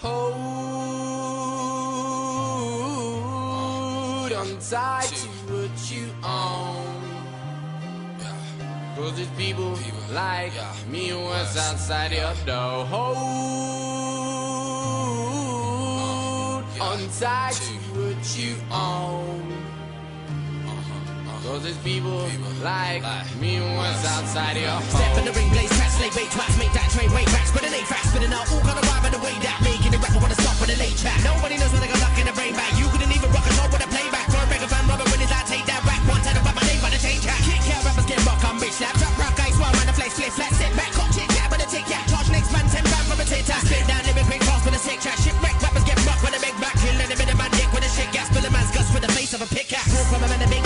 Hold on tight to what you own. Cause there's people, like me and what's outside your door. Hold on tight to what you own. Cause there's people like me and what's outside your Step in the ring, blaze tracks, slay bait tracks, make that train wait back, spit an eight facts, of a pickaxe. The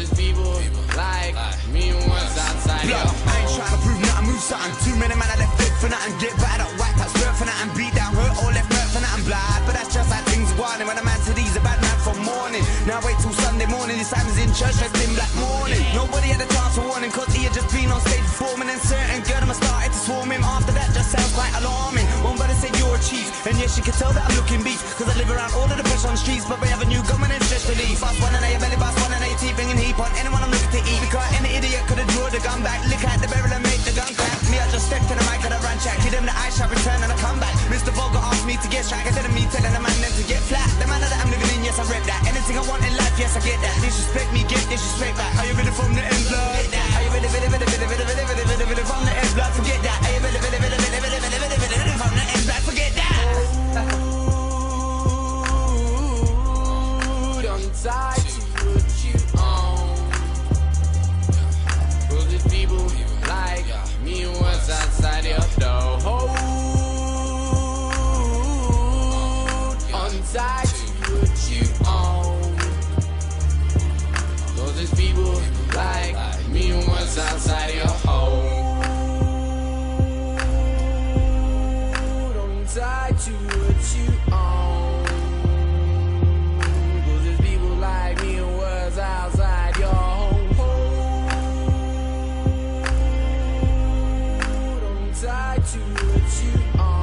There's people like me outside I ain't trying to prove nothing, move something. Too many man I left dead for nothing. Get battered up, wiped out, skirt for nothing. Beat down, hurt, or left hurt for nothing. Blood, but that's just how things are. When a man said he's a bad man from morning. Now wait till Sunday morning. This time he's in church, dressed in black mourning. Nobody had a chance for warning, cause he had just been on stage performing. And certain girl them started to swarm him. After that, just sounds quite alarming. One brother said you're a chief, and yes, you can tell that I'm looking beef. Cause I live around all of the pressure on the streets, but we have a new get strike instead of me telling the man them to get flat. The manner that I'm living in, yes, I rep that. Anything I want in life, yes, I get that. Disrespect me, get disrespect back. Are you ready from the end blood? side to put you on. There's people like me once outside your home. Don't tie to what you are there's people like me outside your home. Don't tie to what you own.